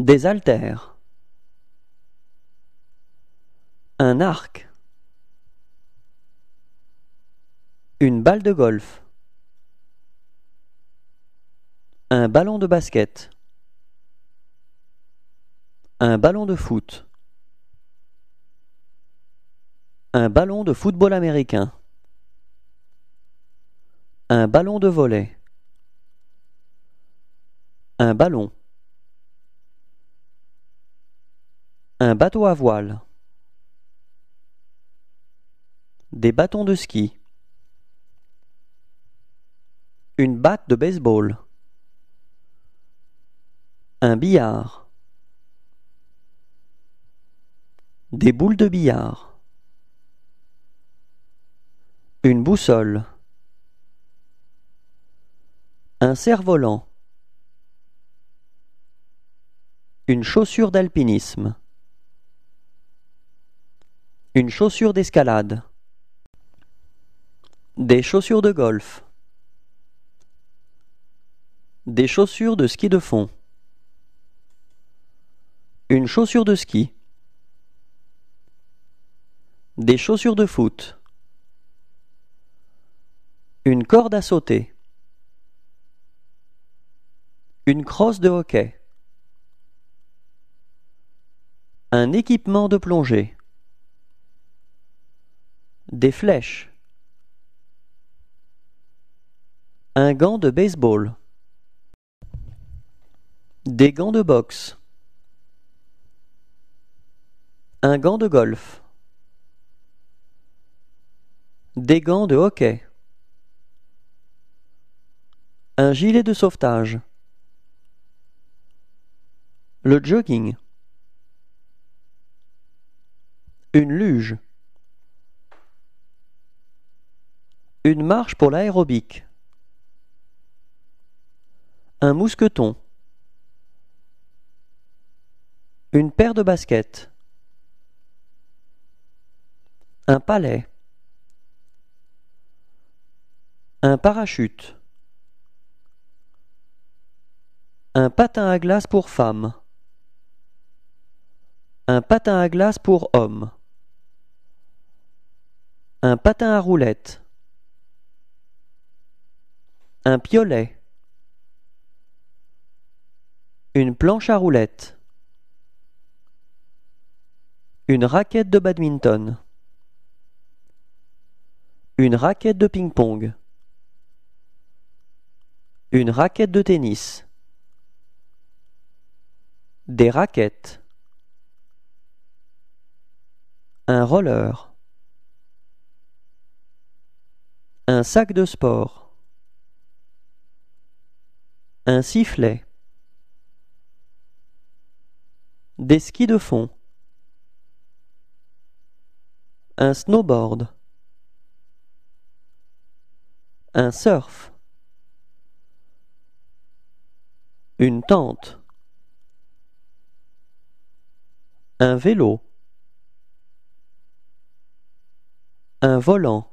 Des haltères. Un arc. Une balle de golf. Un ballon de basket. Un ballon de foot. Un ballon de football américain. Un ballon de volley. Un ballon. Un bateau à voile. Des bâtons de ski. Une batte de baseball. Un billard. Des boules de billard. Une boussole. Un cerf-volant. Une chaussure d'alpinisme. Une chaussure d'escalade. Des chaussures de golf. Des chaussures de ski de fond. Une chaussure de ski. Des chaussures de foot. Une corde à sauter. Une crosse de hockey. Un équipement de plongée. Des flèches. Un gant de baseball. Des gants de boxe. Un gant de golf. Des gants de hockey. Un gilet de sauvetage. Le jogging. Une luge. Une marche pour l'aérobic. Un mousqueton. Une paire de baskets. Un palais. Un parachute. Un patin à glace pour femmes. Un patin à glace pour hommes. Un patin à roulettes. Un piolet. Une planche à roulettes. Une raquette de badminton. Une raquette de ping-pong. Une raquette de tennis. Des raquettes. Un roller. Un sac de sport. Un sifflet. Des skis de fond. Un snowboard. Un surf. Une tente. Un vélo. Un volant.